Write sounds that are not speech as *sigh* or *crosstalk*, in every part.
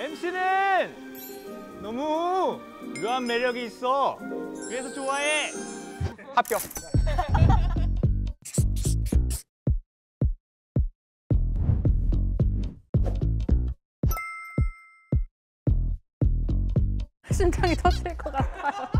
MC는 너무 묘한 매력이 있어. 그래서 좋아해. 합격. 심장이 터질 것 같아요.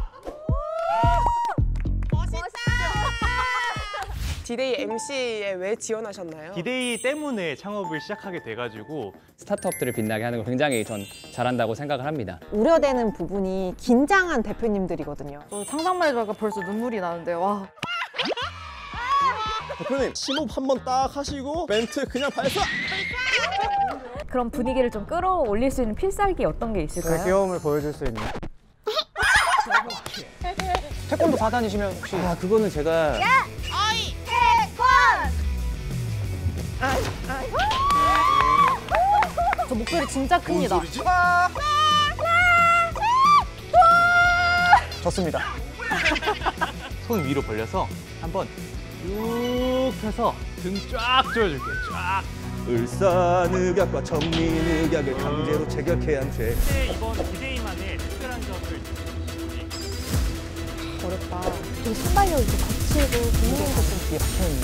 디데이 MC에 왜 지원하셨나요? 디데이 때문에 창업을 시작하게 돼가지고 스타트업들을 빛나게 하는 거 굉장히 전 잘한다고 생각을 합니다. 우려되는 부분이 긴장한 대표님들이거든요. 저 상상만 해도 벌써 눈물이 나는데 와. 대표님 심호흡 한 번 딱 하시고 멘트 그냥 발사! 그런 분위기를 좀 끌어올릴 수 있는 필살기 어떤 게 있을까요? 귀여움을 보여줄 수 있는. 태권도 다 다니시면 혹시 아 그거는 제가 저 목소리 진짜 큽니다. 좋습니다. *laughs* 손 위로 벌려서 한번 쭉 펴서 등 쫙 조여줄게. 쫙. 을사늑약과 정리늑약을 강제로 제격해야 한 죄. 근데 이번 디데이만의 특별한 점을 어렵다. 좀 순발력이 좀 거치고 분위기도 좀 뒤에 박혀있는